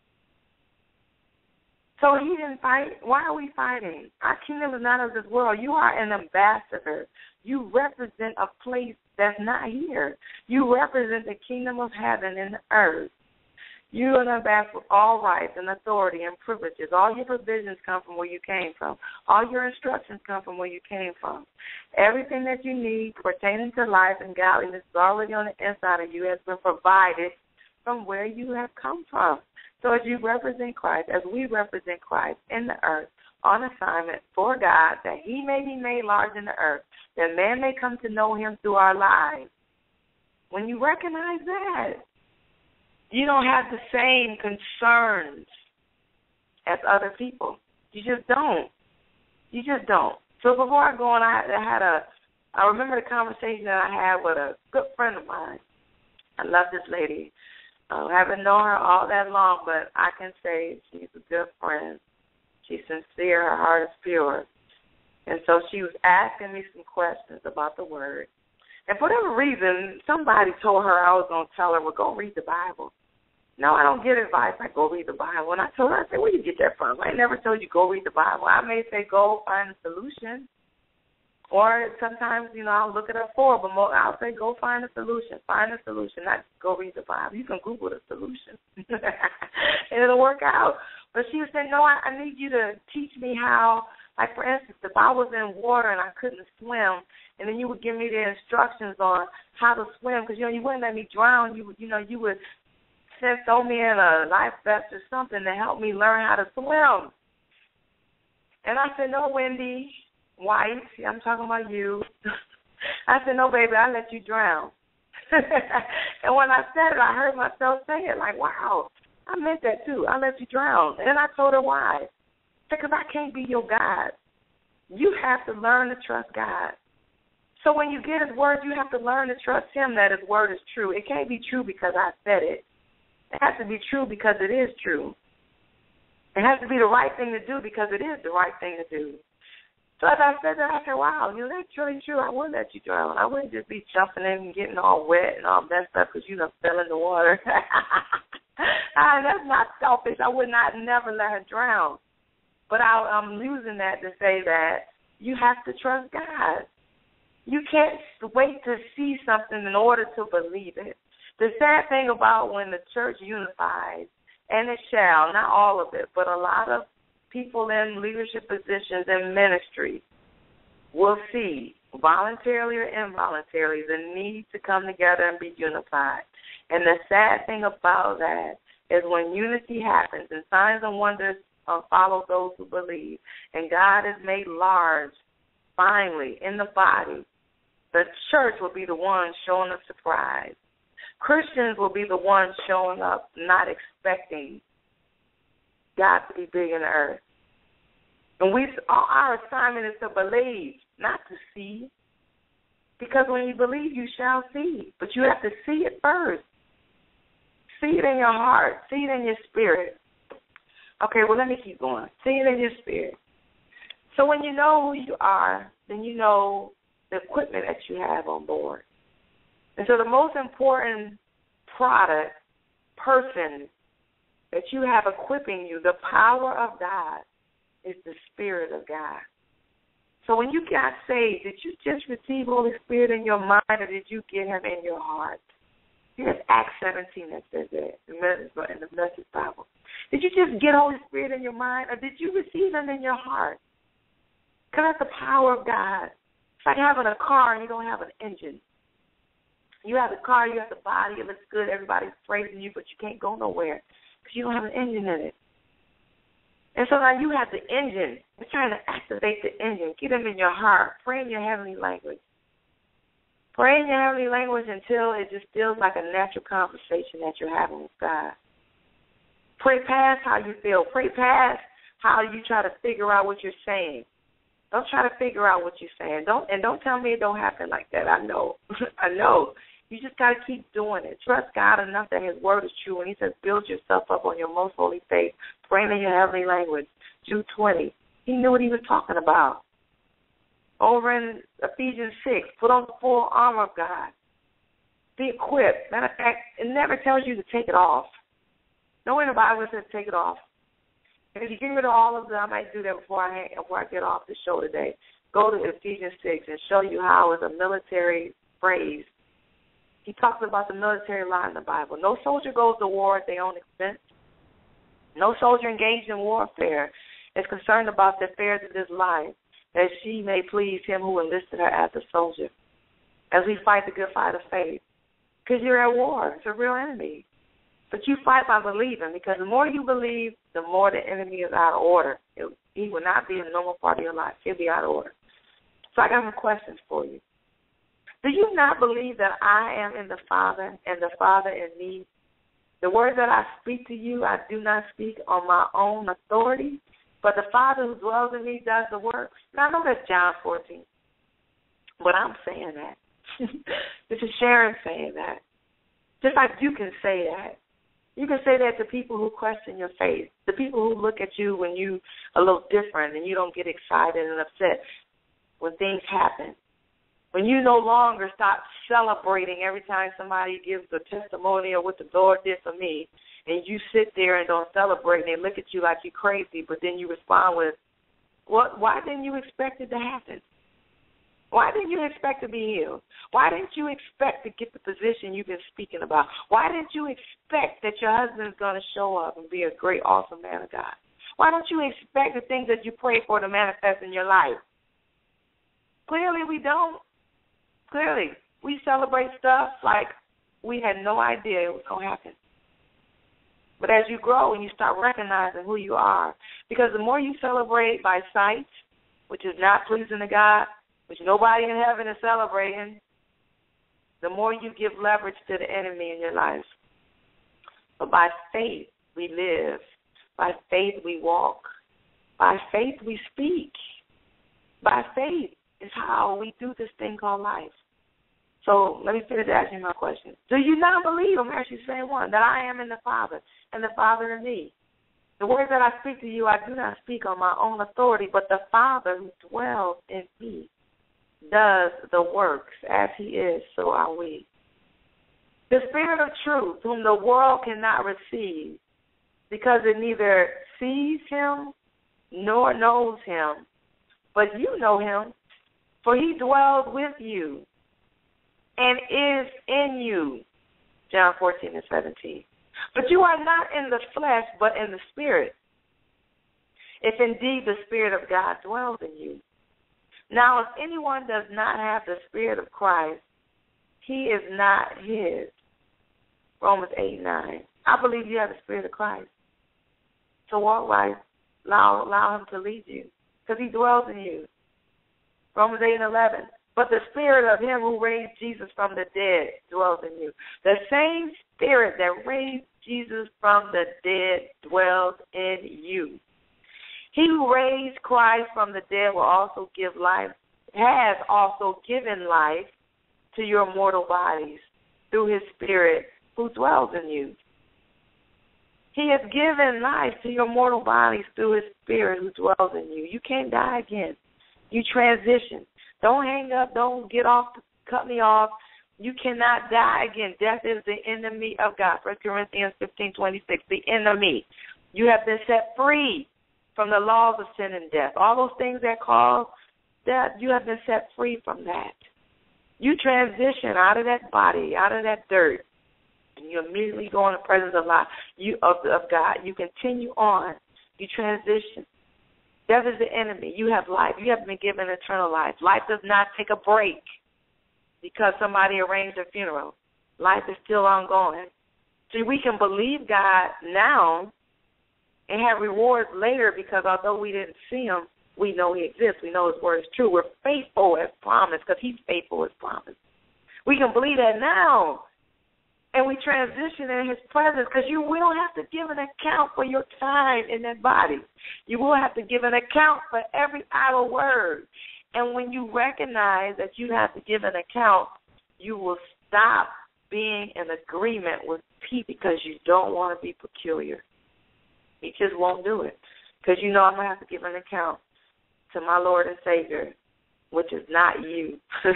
B: So he didn't fight. Why are we fighting? Our kingdom is not of this world. You are an ambassador. You represent a place that's not here. You represent the kingdom of heaven and earth. You are an ambassador with all rights and authority and privileges. All your provisions come from where you came from. All your instructions come from where you came from. Everything that you need pertaining to life and godliness is already on the inside of you, has been provided from where you have come from. So as you represent Christ, as we represent Christ in the earth, on assignment for God, that he may be made large in the earth, that man may come to know him through our lives. When you recognize that, you don't have the same concerns as other people. You just don't. You just don't. So before I go on, I, I had a, I remember the conversation that I had with a good friend of mine. I love this lady. Uh, I haven't known her all that long, but I can say she's a good friend. She's sincere. Her heart is pure. And so she was asking me some questions about the word. And for whatever reason, somebody told her I was going to tell her, well, go read the Bible. No, I don't get advice. I go read the Bible. And I told her, I said, where you get that from? I never told you go read the Bible. I may say go find a solution. Or sometimes, you know, I'll look it up for, but more, I'll say go find a solution. Find a solution, not go read the Bible. You can Google the solution, and it'll work out. But she was saying, no, I, I need you to teach me how. Like for instance, if I was in water and I couldn't swim, and then you would give me the instructions on how to swim, because you know you wouldn't let me drown. You would, you know, you would send throw me in a life vest or something to help me learn how to swim. And I said, no, Wendy, White, I'm talking about you. I said, no, baby, I let you drown. and when I said it, I heard myself say it, like, wow, I meant that too. I let you drown. And I told her why. Because I can't be your God. You have to learn to trust God. So when you get His word, you have to learn to trust Him that His word is true. It can't be true because I said it. It has to be true because it is true. It has to be the right thing to do because it is the right thing to do. So as I said that, I said, wow, you know, that's really true. I would let you drown. I wouldn't just be jumping in and getting all wet and all messed up because you done fell in the water. ah, that's not selfish. I would not never let her drown. But I, I'm using that to say that you have to trust God. You can't wait to see something in order to believe it. The sad thing about when the church unifies, and it shall, not all of it, but a lot of people in leadership positions and ministry will see, voluntarily or involuntarily, the need to come together and be unified. And the sad thing about that is when unity happens and signs and wonders uh, follow those who believe, and God is made large finally in the body, the church will be the one showing the surprise. Christians will be the ones showing up not expecting God to be big in the earth. And we our assignment is to believe, not to see. Because when you believe you shall see. But you have to see it first. See it in your heart. See it in your spirit. Okay, well let me keep going. See it in your spirit. So when you know who you are, then you know the equipment that you have on board. And so the most important product, person that you have equipping you, the power of God, is the Spirit of God. So when you got saved, did you just receive Holy Spirit in your mind or did you get him in your heart? Here's Acts 17 that says that in the Message Bible. Did you just get Holy Spirit in your mind or did you receive him in your heart? Because that's the power of God. It's like having a car and you don't have an engine. You have the car, you have the body, it looks good, everybody's praising you, but you can't go nowhere because you don't have an engine in it. And so now you have the engine. You're trying to activate the engine. Get them in your heart. Pray in your heavenly language. Pray in your heavenly language until it just feels like a natural conversation that you're having with God. Pray past how you feel. Pray past how you try to figure out what you're saying. Don't try to figure out what you're saying. Don't and don't tell me it don't happen like that. I know. I know. You just got to keep doing it. Trust God enough that His word is true. And He says, build yourself up on your most holy faith, praying in your heavenly language. Jude 20. He knew what He was talking about. Over in Ephesians 6, put on the full armor of God. Be equipped. Matter of fact, it never tells you to take it off. Nowhere in the Bible says take it off. If you get rid of all of them, I might do that before I before I get off the show today. Go to Ephesians six and show you how it's a military phrase. He talks about the military line in the Bible. No soldier goes to war at their own expense. No soldier engaged in warfare is concerned about the affairs of this life, that she may please him who enlisted her as a soldier. As we fight the good fight of faith. Because you're at war. It's a real enemy. But you fight by believing because the more you believe, the more the enemy is out of order. It, he will not be a normal part of your life. He'll be out of order. So I got some questions for you. Do you not believe that I am in the Father and the Father in me? The words that I speak to you, I do not speak on my own authority, but the Father who dwells in me does the work. Now I know that's John 14, but I'm saying that. this is Sharon saying that. Just like you can say that. You can say that to people who question your faith, the people who look at you when you a little different and you don't get excited and upset when things happen. When you no longer stop celebrating every time somebody gives a testimony of what the Lord did for me, and you sit there and don't celebrate, and they look at you like you're crazy, but then you respond with, "What? Why didn't you expect it to happen? Why didn't you expect to be healed? Why didn't you expect to get the position you've been speaking about? Why didn't you expect that your husband's going to show up and be a great, awesome man of God? Why don't you expect the things that you pray for to manifest in your life? Clearly, we don't. Clearly, we celebrate stuff like we had no idea it was going to happen. But as you grow and you start recognizing who you are, because the more you celebrate by sight, which is not pleasing to God, which nobody in heaven is celebrating, the more you give leverage to the enemy in your life. But by faith we live. By faith we walk. By faith we speak. By faith is how we do this thing called life. So let me finish asking my question. Do you not believe, I'm actually saying one, that I am in the Father and the Father in me? The words that I speak to you, I do not speak on my own authority, but the Father who dwells in me does the works. As he is, so are we. The Spirit of truth, whom the world cannot receive, because it neither sees him nor knows him. But you know him, for he dwells with you and is in you. John 14 and 17. But you are not in the flesh, but in the Spirit. If indeed the Spirit of God dwells in you. Now, if anyone does not have the Spirit of Christ, he is not his. Romans 8 9. I believe you have the Spirit of Christ. So walk right. Allow, allow him to lead you because he dwells in you. Romans 8 and 11. But the Spirit of him who raised Jesus from the dead dwells in you. The same Spirit that raised Jesus from the dead dwells in you. He who raised Christ from the dead will also give life, has also given life to your mortal bodies through his Spirit who dwells in you. He has given life to your mortal bodies through his Spirit who dwells in you. You can't die again. You transition. Don't hang up. Don't get off. Cut me off. You cannot die again. Death is the enemy of God. First Corinthians fifteen twenty six. The enemy. You have been set free from the laws of sin and death. All those things that cause death, you have been set free from that. You transition out of that body, out of that dirt, and you immediately go in the presence of life, you of, of God. You continue on. You transition. Death is the enemy. You have life. You have been given eternal life. Life does not take a break because somebody arranged a funeral. Life is still ongoing. See, we can believe God now and have rewards later because although we didn't see him, we know he exists. We know his word is true. We're faithful as promised because he's faithful as promised. We can believe that now. And we transition in his presence because you will have to give an account for your time in that body. You will have to give an account for every idle word. And when you recognize that you have to give an account, you will stop being in agreement with people because you don't want to be peculiar. You just won't do it because you know I'm going to have to give an account to my Lord and Savior, which is not you. so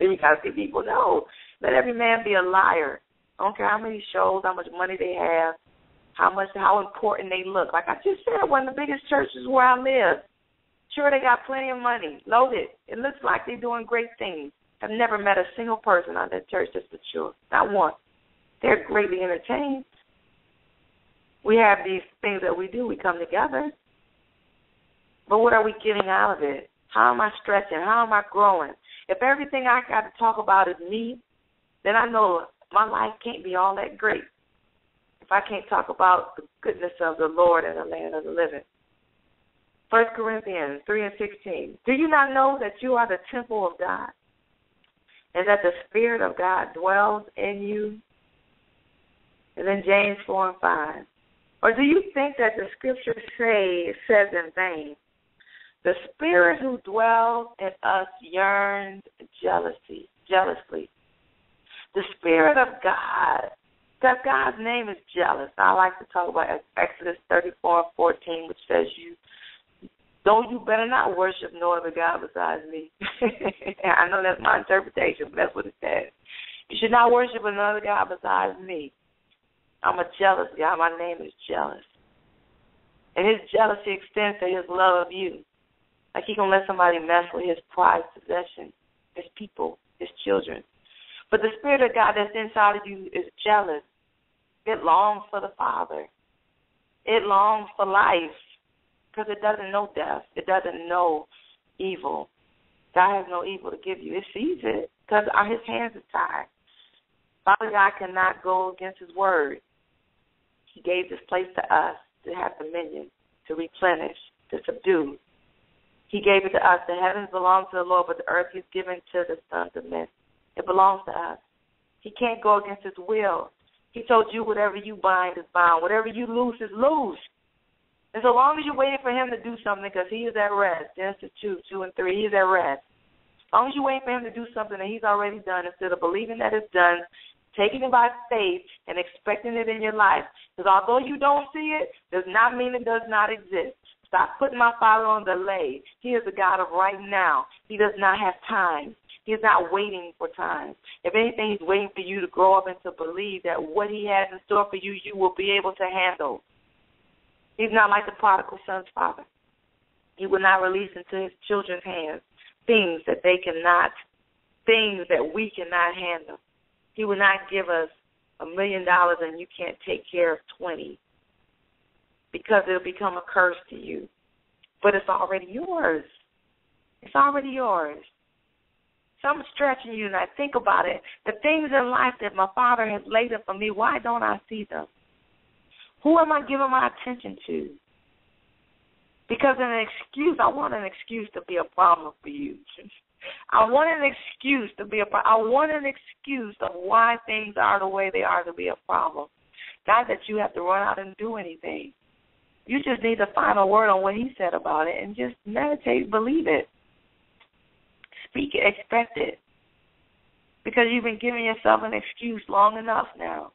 B: you got to see people know. Let every man be a liar. I don't care how many shows, how much money they have, how much, how important they look. Like I just said, one of the biggest churches where I live. Sure, they got plenty of money, loaded. It looks like they're doing great things. I've never met a single person on that church that's mature. Not one. They're greatly entertained. We have these things that we do. We come together. But what are we getting out of it? How am I stretching? How am I growing? If everything I got to talk about is me, then I know my life can't be all that great. If I can't talk about the goodness of the Lord and the land of the living. First Corinthians three and sixteen. Do you not know that you are the temple of God? And that the Spirit of God dwells in you? And then James four and five. Or do you think that the scripture say says in vain? The spirit who dwells in us yearns jealousy, jealously. The spirit of God, that God's name is jealous. I like to talk about Exodus 34 and 14, which says, "You don't you better not worship no other God besides me." I know that's my interpretation, but that's what it says. You should not worship another God besides me. I'm a jealous God. My name is jealous. And his jealousy extends to his love of you. Like he gonna let somebody mess with his prized possession, his people, his children. But the spirit of God that's inside of you is jealous. It longs for the Father. It longs for life because it doesn't know death. It doesn't know evil. God has no evil to give you. It sees it because his hands are tied. Father God cannot go against his word. He gave this place to us to have dominion, to replenish, to subdue, he gave it to us. The heavens belong to the Lord, but the earth he's given to the sons of men. It belongs to us. He can't go against his will. He told you whatever you bind is bound. Whatever you loose is loose. And so long as you're waiting for him to do something, because he is at rest, Genesis 2, 2 and 3, he's at rest. As long as you're waiting for him to do something that he's already done, instead of believing that it's done, taking it by faith and expecting it in your life. Because although you don't see it, does not mean it does not exist. Stop putting my Father on delay. He is a God of right now. He does not have time. He's not waiting for time. If anything, he's waiting for you to grow up and to believe that what he has in store for you, you will be able to handle. He's not like the prodigal son's father. He will not release into his children's hands things that they cannot, things that we cannot handle. He will not give us a million dollars and you can't take care of 20 because it'll become a curse to you. But it's already yours. It's already yours. So I'm stretching you and I think about it. The things in life that my father has laid up for me, why don't I see them? Who am I giving my attention to? Because an excuse, I want an excuse to be a problem for you. I want an excuse to be a I want an excuse of why things are the way they are to be a problem. Not that you have to run out and do anything. You just need the final word on what he said about it and just meditate, believe it. Speak it, expect it. Because you've been giving yourself an excuse long enough now.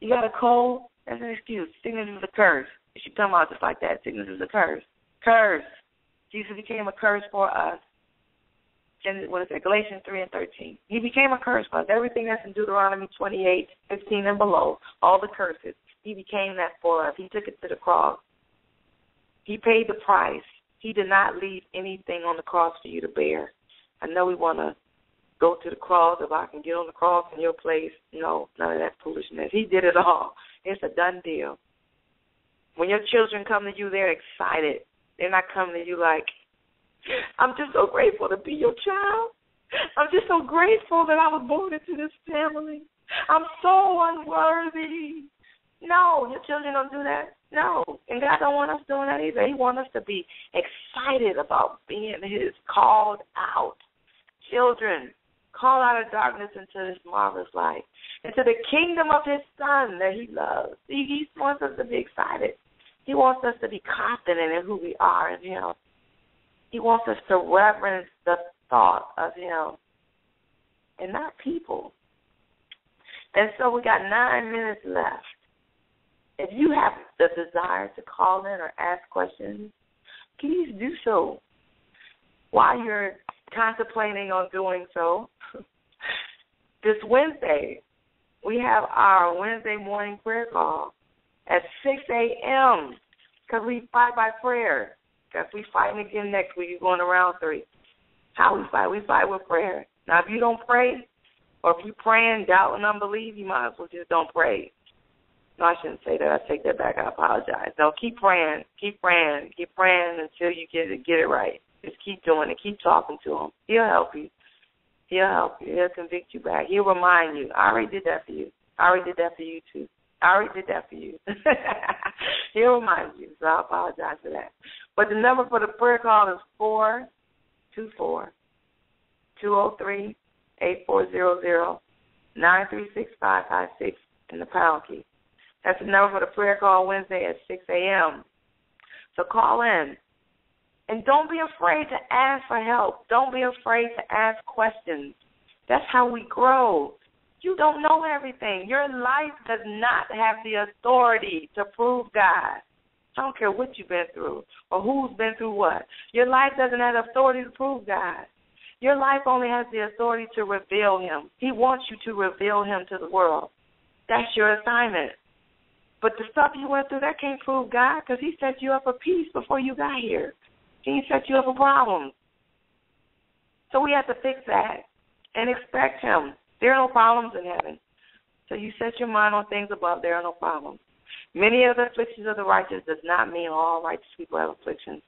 B: You got a cold, that's an excuse. Sickness is a curse. It should come out just like that. Sickness is a curse. Curse. Jesus became a curse for us. In what is it, Galatians three and thirteen. He became a curse for us. Everything that's in Deuteronomy twenty eight, fifteen and below, all the curses. He became that for us. He took it to the cross. He paid the price. He did not leave anything on the cross for you to bear. I know we want to go to the cross if I can get on the cross in your place. No, none of that foolishness. He did it all. It's a done deal. When your children come to you, they're excited. They're not coming to you like, I'm just so grateful to be your child. I'm just so grateful that I was born into this family. I'm so unworthy. No, your children don't do that. No, and God don't want us doing that either. He wants us to be excited about being His called out children. Call out of darkness into His marvelous light, into the kingdom of His Son that He loves. He, he wants us to be excited. He wants us to be confident in who we are in Him. He wants us to reverence the thought of Him and not people. And so we got nine minutes left. If you have the desire to call in or ask questions, please do so while you're contemplating on doing so. this Wednesday, we have our Wednesday morning prayer call at 6 a.m. because we fight by prayer. Because we fighting again next week. You're going around three. How we fight? We fight with prayer. Now, if you don't pray, or if you pray in doubt and unbelief, you might as well just don't pray. No, I shouldn't say that. I take that back. I apologize. No, keep praying. Keep praying. Keep praying until you get it, get it right. Just keep doing it. Keep talking to him. He'll help you. He'll help you. He'll convict you back. He'll remind you. I already did that for you. I already did that for you too. I already did that for you. He'll remind you. So I apologize for that. But the number for the prayer call is four two four two zero oh three eight four zero zero nine three six five five six in the pound key. That's the number for the prayer call Wednesday at 6 a.m. So call in. And don't be afraid to ask for help. Don't be afraid to ask questions. That's how we grow. You don't know everything. Your life does not have the authority to prove God. I don't care what you've been through or who's been through what. Your life doesn't have the authority to prove God. Your life only has the authority to reveal Him. He wants you to reveal Him to the world. That's your assignment. But the stuff you went through, that can't prove God because He set you up for peace before you got here. He set you up for problems. So we have to fix that and expect Him. There are no problems in heaven. So you set your mind on things above, there are no problems. Many of the afflictions of the righteous does not mean all righteous people have afflictions.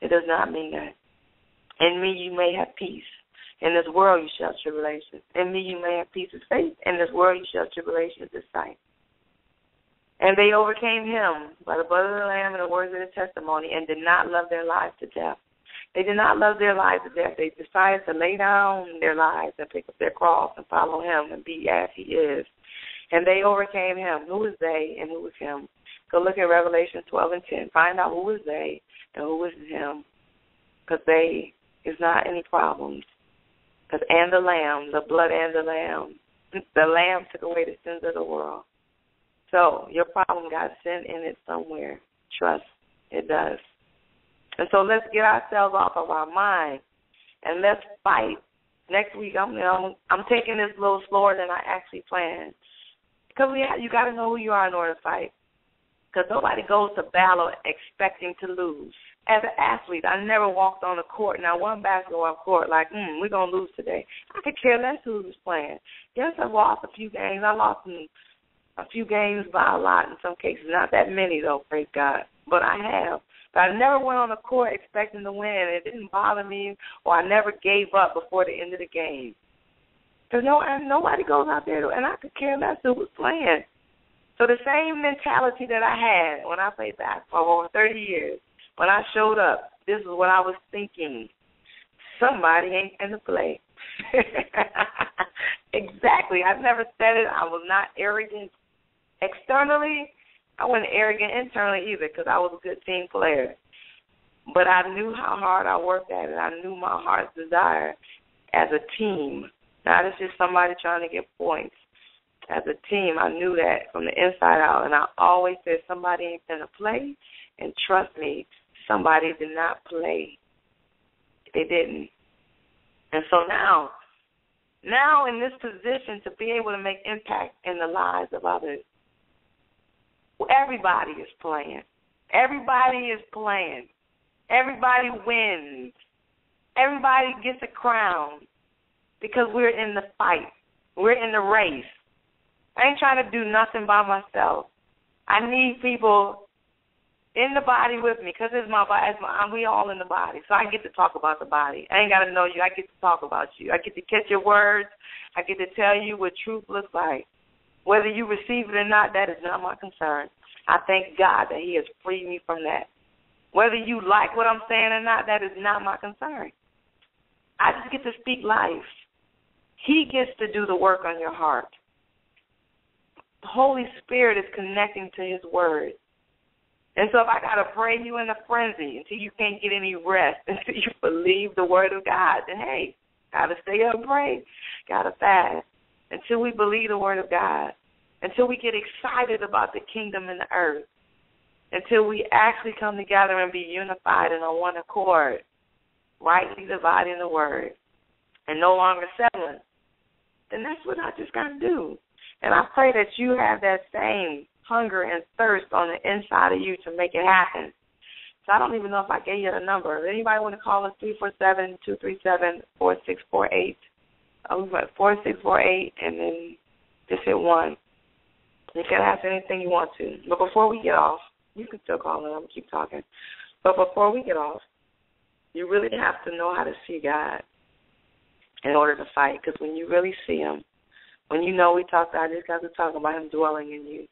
B: It does not mean that. In me you may have peace. In this world you shall have tribulation. In me you may have peace of faith. In this world you shall have tribulation of sight. And they overcame him by the blood of the Lamb and the words of the testimony and did not love their lives to death. They did not love their lives to death. They decided to lay down their lives and pick up their cross and follow him and be as he is. And they overcame him. Who was they and who was him? Go look at Revelation 12 and 10. Find out who was they and who was him. Because they is not any problems. Because and the Lamb, the blood and the Lamb, the Lamb took away the sins of the world. So your problem got sin in it somewhere. Trust it does. And so let's get ourselves off of our mind and let's fight. Next week I'm you know, I'm taking this a little slower than I actually planned because we have, you got to know who you are in order to fight. Because nobody goes to battle expecting to lose. As an athlete, I never walked on a court. Now, one basketball court, like, hmm, we're gonna lose today. I could care less who was playing. Yes, I lost a few games. I lost some a few games by a lot in some cases. Not that many though, praise God. But I have. But I never went on the court expecting to win. It didn't bother me, or I never gave up before the end of the game. Cause no, nobody goes out there, and I could care less who was playing. So the same mentality that I had when I played basketball for over 30 years, when I showed up, this is what I was thinking. Somebody ain't gonna play. exactly. I've never said it. I was not arrogant Externally, I wasn't arrogant internally either because I was a good team player. But I knew how hard I worked at it. I knew my heart's desire as a team, not as just somebody trying to get points. As a team, I knew that from the inside out, and I always said somebody ain't gonna play, and trust me, somebody did not play. They didn't. And so now, now in this position to be able to make impact in the lives of others, everybody is playing. Everybody is playing. Everybody wins. Everybody gets a crown because we're in the fight. We're in the race. I ain't trying to do nothing by myself. I need people in the body with me because it's my body. It's my, we all in the body, so I get to talk about the body. I ain't got to know you. I get to talk about you. I get to catch your words. I get to tell you what truth looks like. Whether you receive it or not, that is not my concern. I thank God that He has freed me from that. Whether you like what I'm saying or not, that is not my concern. I just get to speak life. He gets to do the work on your heart. The Holy Spirit is connecting to His Word. And so if I gotta pray you in a frenzy until you can't get any rest, until you believe the word of God, then hey, gotta stay up and pray, gotta fast. Until we believe the word of God, until we get excited about the kingdom and the earth, until we actually come together and be unified and on one accord, rightly dividing the word, and no longer settling, then that's what I just gotta do. And I pray that you have that same hunger and thirst on the inside of you to make it happen. So I don't even know if I gave you the number. Anybody want to call us three four seven two three seven four six four eight? Uh, we got four six four eight, and then just hit one. You can ask anything you want to. But before we get off, you can still call in. I'm gonna keep talking. But before we get off, you really have to know how to see God in order to fight. Because when you really see Him, when you know we talked, I just got to talk about Him dwelling in you.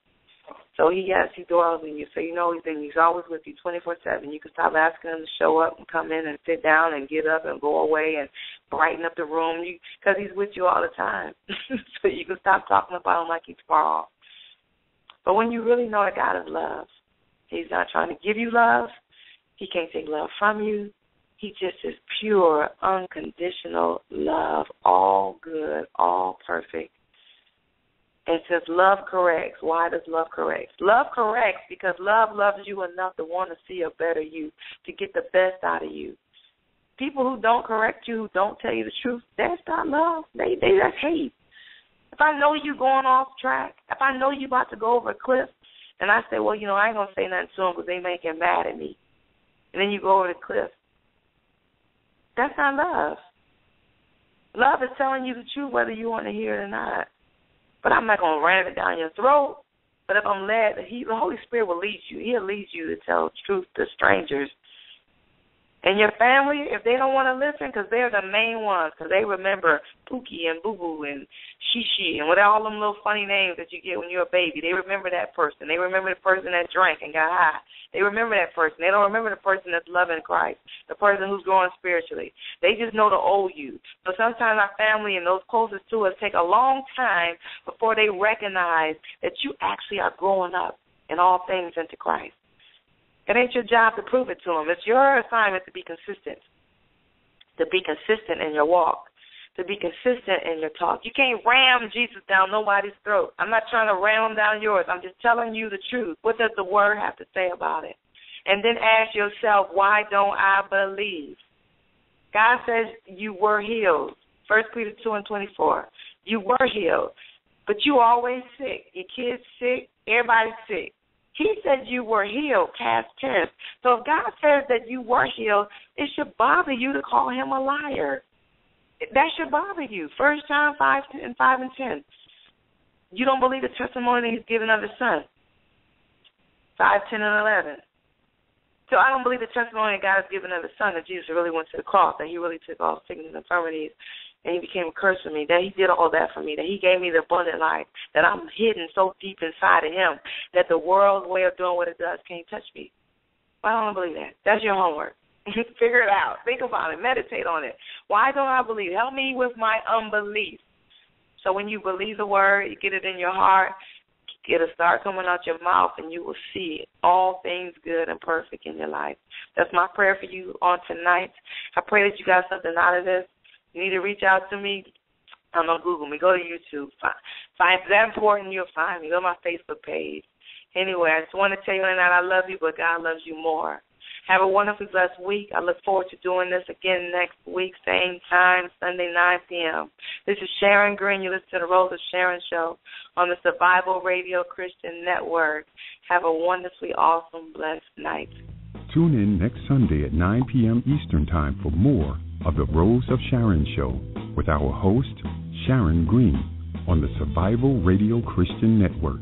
B: So he yes, he dwells in you. So you know he's he's always with you twenty four seven. You can stop asking him to show up and come in and sit down and get up and go away and brighten up the room because he's with you all the time. so you can stop talking about him like he's far off. But when you really know that God is love, he's not trying to give you love. He can't take love from you. He just is pure, unconditional love, all good, all perfect. It says love corrects. Why does love correct? Love corrects because love loves you enough to want to see a better you, to get the best out of you. People who don't correct you, who don't tell you the truth, that's not love. They they that's hate. If I know you going off track, if I know you about to go over a cliff, and I say, well, you know, I ain't gonna say nothing to them because they may get mad at me, and then you go over the cliff. That's not love. Love is telling you the truth whether you want to hear it or not. But I'm not gonna ram it down your throat. But if I'm led, he, the Holy Spirit will lead you. He'll lead you to tell truth to strangers and your family, if they don't want to listen, because they're the main ones, because they remember Pookie and Boo Boo and Shishi and what all them little funny names that you get when you're a baby. They remember that person. They remember the person that drank and got high. They remember that person. They don't remember the person that's loving Christ, the person who's growing spiritually. They just know the old you. So sometimes our family and those closest to us take a long time before they recognize that you actually are growing up in all things into Christ. It ain't your job to prove it to them. It's your assignment to be consistent, to be consistent in your walk, to be consistent in your talk. You can't ram Jesus down nobody's throat. I'm not trying to ram down yours. I'm just telling you the truth. What does the word have to say about it? And then ask yourself, why don't I believe? God says you were healed. First Peter two and twenty four. You were healed. But you always sick. Your kids sick, everybody's sick. He said you were healed, past tense. So if God says that you were healed, it should bother you to call him a liar. That should bother you. First John five and five and ten. You don't believe the testimony he's given of his son. Five, ten, and eleven. So I don't believe the testimony God has given of his son that Jesus really went to the cross, that he really took all sickness and infirmities and he became a curse for me, that he did all that for me, that he gave me the abundant life, that I'm hidden so deep inside of him that the world's way of doing what it does can't touch me. Why don't I believe that? That's your homework. Figure it out. Think about it. Meditate on it. Why don't I believe? Help me with my unbelief. So when you believe the word, you get it in your heart, it'll start coming out your mouth and you will see all things good and perfect in your life. That's my prayer for you on tonight. I pray that you got something out of this. You need to reach out to me. I'm on Google me. Go to YouTube. Find, find if that important, you'll find me. Go to my Facebook page. Anyway, I just want to tell you that I love you, but God loves you more. Have a wonderfully blessed week. I look forward to doing this again next week, same time, Sunday, 9 p.m. This is Sharon Green. You listen to the Rose of Sharon show on the Survival Radio Christian Network. Have a wonderfully awesome, blessed night.
A: Tune in next Sunday at 9 p.m. Eastern Time for more of the Rose of Sharon show with our host, Sharon Green, on the Survival Radio Christian Network.